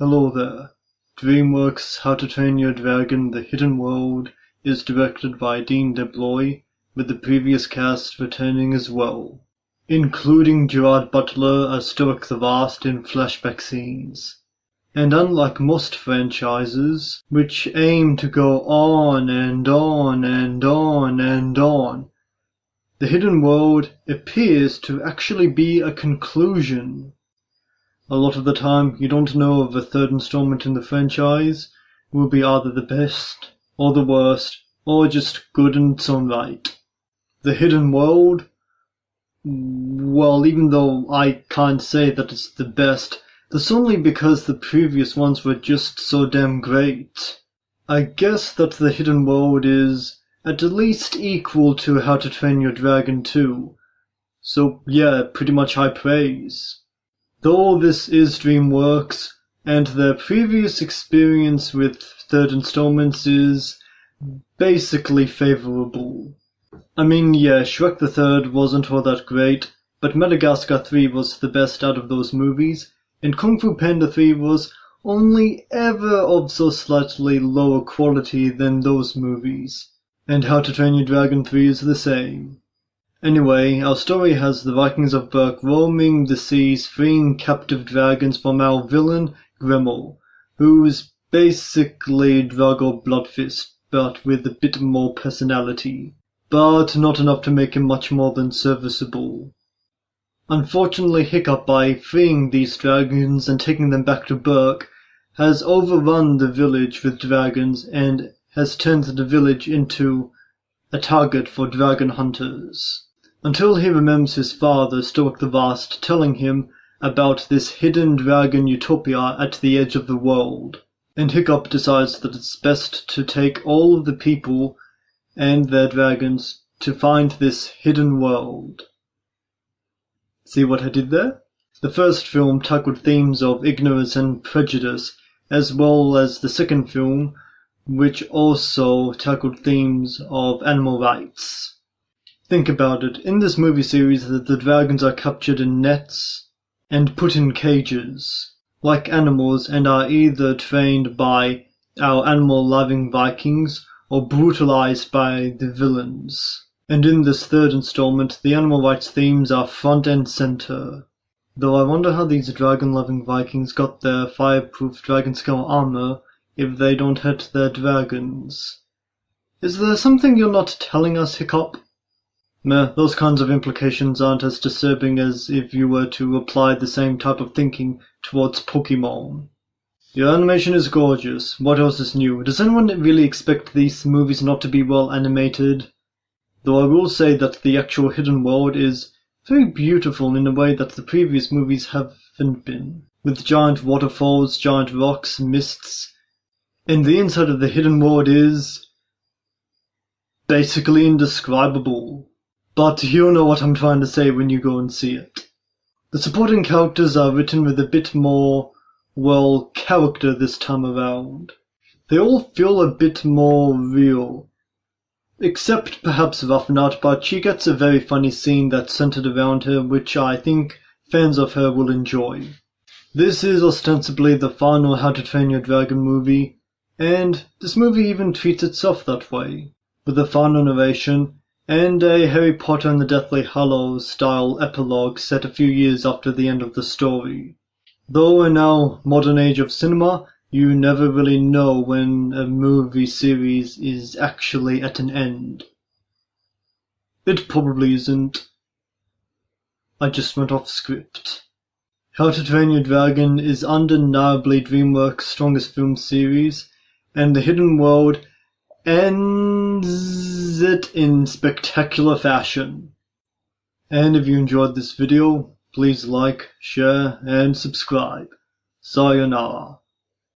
Hello there. DreamWorks How to Train Your Dragon The Hidden World is directed by Dean DeBlois, with the previous cast returning as well, including Gerard Butler as Stoick the Vast in flashback scenes. And unlike most franchises, which aim to go on and on and on and on, The Hidden World appears to actually be a conclusion. A lot of the time, you don't know if a third installment in the franchise will be either the best, or the worst, or just good in its own right. The Hidden World, well, even though I can't say that it's the best, that's only because the previous ones were just so damn great. I guess that The Hidden World is at least equal to How to Train Your Dragon 2. So yeah, pretty much high praise. Though this is DreamWorks, and their previous experience with third installments is basically favorable. I mean, yeah, Shrek the Third wasn't all that great, but Madagascar 3 was the best out of those movies, and Kung Fu Panda 3 was only ever of so slightly lower quality than those movies. And How to Train Your Dragon 3 is the same. Anyway, our story has the Vikings of Berk roaming the seas freeing captive dragons from our villain, Grimmel, who's basically Drago Bloodfist, but with a bit more personality. But not enough to make him much more than serviceable. Unfortunately, Hiccup, by freeing these dragons and taking them back to Berk, has overrun the village with dragons and has turned the village into a target for dragon hunters. Until he remembers his father, Stoick the Vast, telling him about this hidden dragon utopia at the edge of the world. And Hiccup decides that it's best to take all of the people and their dragons to find this hidden world. See what I did there? The first film tackled themes of ignorance and prejudice, as well as the second film, which also tackled themes of animal rights. Think about it. In this movie series, the dragons are captured in nets and put in cages, like animals, and are either trained by our animal-loving Vikings or brutalized by the villains. And in this third installment, the animal rights themes are front and center. Though I wonder how these dragon-loving Vikings got their fireproof dragon scale armor if they don't hurt their dragons. Is there something you're not telling us, Hiccup? Meh, those kinds of implications aren't as disturbing as if you were to apply the same type of thinking towards Pokemon. Your animation is gorgeous. What else is new? Does anyone really expect these movies not to be well animated? Though I will say that the actual hidden world is very beautiful in a way that the previous movies haven't been, with giant waterfalls, giant rocks, mists, and the inside of the hidden world is basically indescribable. But you'll know what I'm trying to say when you go and see it. The supporting characters are written with a bit more, well, character this time around. They all feel a bit more real Except perhaps Ruffnut, but she gets a very funny scene that's centered around her, which I think fans of her will enjoy. This is ostensibly the final How to Train Your Dragon movie, and this movie even treats itself that way, with a final narration and a Harry Potter and the Deathly Hallows style epilogue set a few years after the end of the story. Though in our modern age of cinema, you never really know when a movie series is actually at an end. It probably isn't. I just went off script. How to Train Your Dragon is undeniably DreamWorks' strongest film series, and The Hidden World ends it in spectacular fashion. And if you enjoyed this video, please like, share, and subscribe. Sayonara.